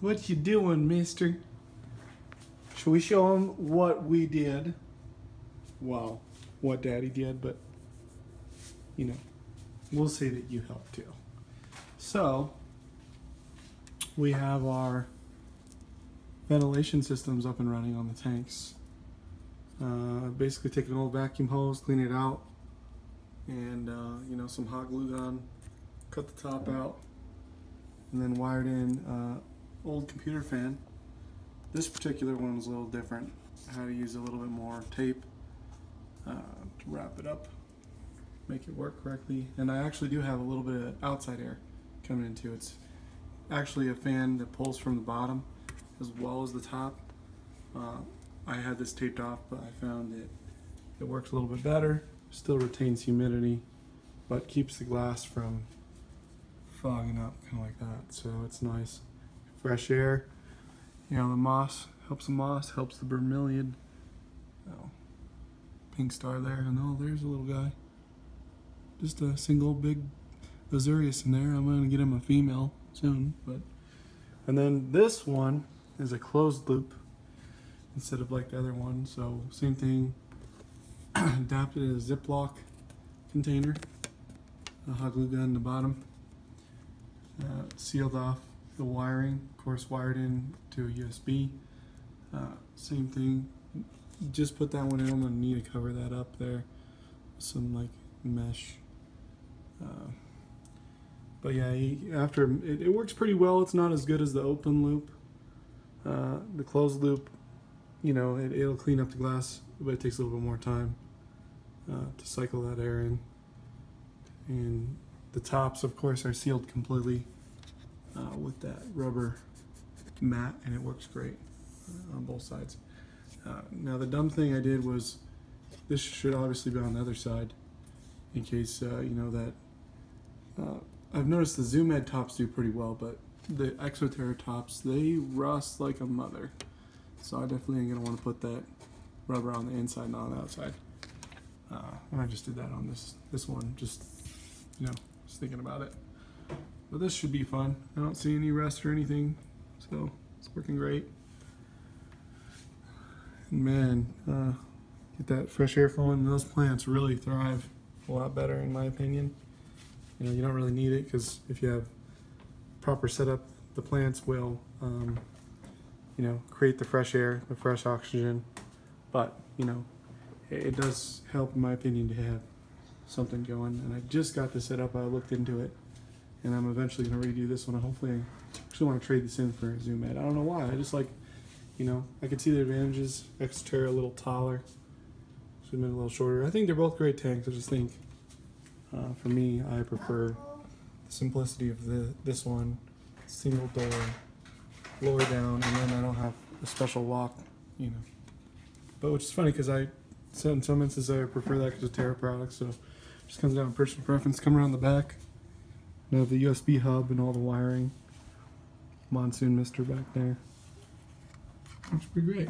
What you doing, mister? Should we show him what we did? Well, what daddy did, but you know, we'll say that you helped too. So, we have our ventilation systems up and running on the tanks. Uh, basically, take an old vacuum hose, clean it out, and uh, you know, some hot glue gun, cut the top out, and then wired in uh, old computer fan. This particular one was a little different. I had to use a little bit more tape uh, to wrap it up, make it work correctly. And I actually do have a little bit of outside air coming into it. It's actually a fan that pulls from the bottom as well as the top. Uh, I had this taped off, but I found that it works a little bit better. Still retains humidity, but keeps the glass from fogging up, kind of like that. So it's nice. Fresh air. You know, the moss helps the moss, helps the vermilion. Oh, pink star there, and oh, there's a little guy. Just a single big Azureus in there. I'm gonna get him a female soon, but and then this one is a closed loop instead of like the other one. So same thing, adapted as a Ziploc container, a hot glue gun in the bottom, uh, sealed off the wiring, of course wired in to a USB. Uh, same thing, just put that one in. I'm gonna need to cover that up there, some like mesh. Uh, but yeah, he, after it, it works pretty well. It's not as good as the open loop. Uh, the closed loop, you know, it, it'll clean up the glass, but it takes a little bit more time uh, to cycle that air in. And the tops, of course, are sealed completely uh, with that rubber mat, and it works great uh, on both sides. Uh, now, the dumb thing I did was this should obviously be on the other side in case, uh, you know, that. Uh, I've noticed the Zoo Med tops do pretty well, but the Exo Terra tops, they rust like a mother. So I definitely ain't gonna want to put that rubber on the inside, not on the outside. Uh, and I just did that on this this one, just you know, just thinking about it. But this should be fun. I don't see any rust or anything, so it's working great. And man, uh, get that fresh air flowing. Those plants really thrive a lot better, in my opinion. You know, you don't really need it because if you have proper setup, the plants will, um, you know, create the fresh air, the fresh oxygen. But you know, it, it does help, in my opinion, to have something going. And I just got this set up. I looked into it, and I'm eventually going to redo this one. Hopefully, I actually want to trade this in for a Zoo Med. I don't know why. I just like, you know, I could see the advantages. Exo Terra a little taller, should have been a little shorter. I think they're both great tanks. I just think, uh, for me, I prefer the simplicity of the this one, single door, lower down, and then I don't have a special lock, you know. But which is funny because I, so in some instances, I prefer that because of Terra products. So, just comes down to personal preference. Come around the back. Have the USB hub and all the wiring. Monsoon Mister back there. Looks pretty great.